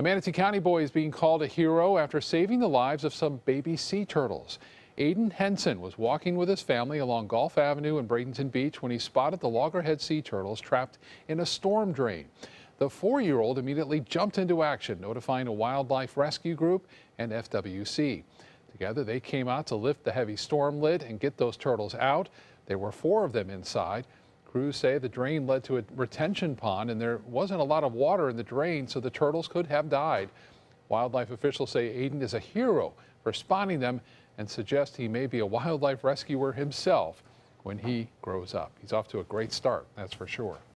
A Manatee County boy is being called a hero after saving the lives of some baby sea turtles. Aiden Henson was walking with his family along Gulf Avenue in Bradenton Beach when he spotted the loggerhead sea turtles trapped in a storm drain. The four-year-old immediately jumped into action, notifying a wildlife rescue group and FWC. Together, they came out to lift the heavy storm lid and get those turtles out. There were four of them inside. Crews say the drain led to a retention pond and there wasn't a lot of water in the drain, so the turtles could have died. Wildlife officials say Aiden is a hero for spotting them and suggest he may be a wildlife rescuer himself when he grows up. He's off to a great start, that's for sure.